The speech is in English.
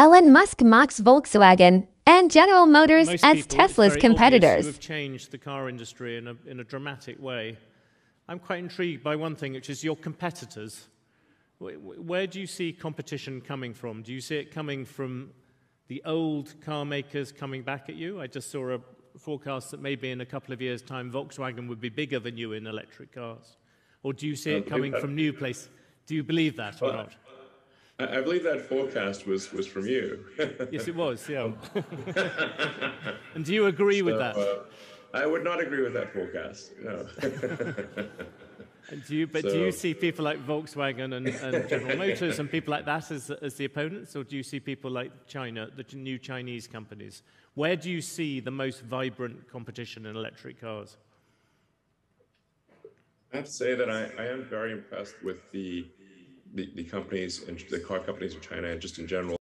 Elon Musk mocks Volkswagen and General Motors Most as people, Tesla's very obvious competitors. You have changed the car industry in a, in a dramatic way. I'm quite intrigued by one thing, which is your competitors. Wh- wh- Where do you see competition coming from? Do you see it coming from the old car makers coming back at you? I just saw a forecast that maybe in a couple of years' time Volkswagen would be bigger than you in electric cars. Or do you see it uh, coming uh, from new places? Do you believe that or not? I, I believe that forecast was, was from you. Yes, it was, yeah. and do you agree with that? Uh, I would not agree with that forecast. No. And do you, but do you see people like Volkswagen and, and General Motors and people like that as, as the opponents, or do you see people like China, the new Chinese companies? Where do you see the most vibrant competition in electric cars? I have to say that I, I am very impressed with the, the, the companies and the car companies in China and just in general.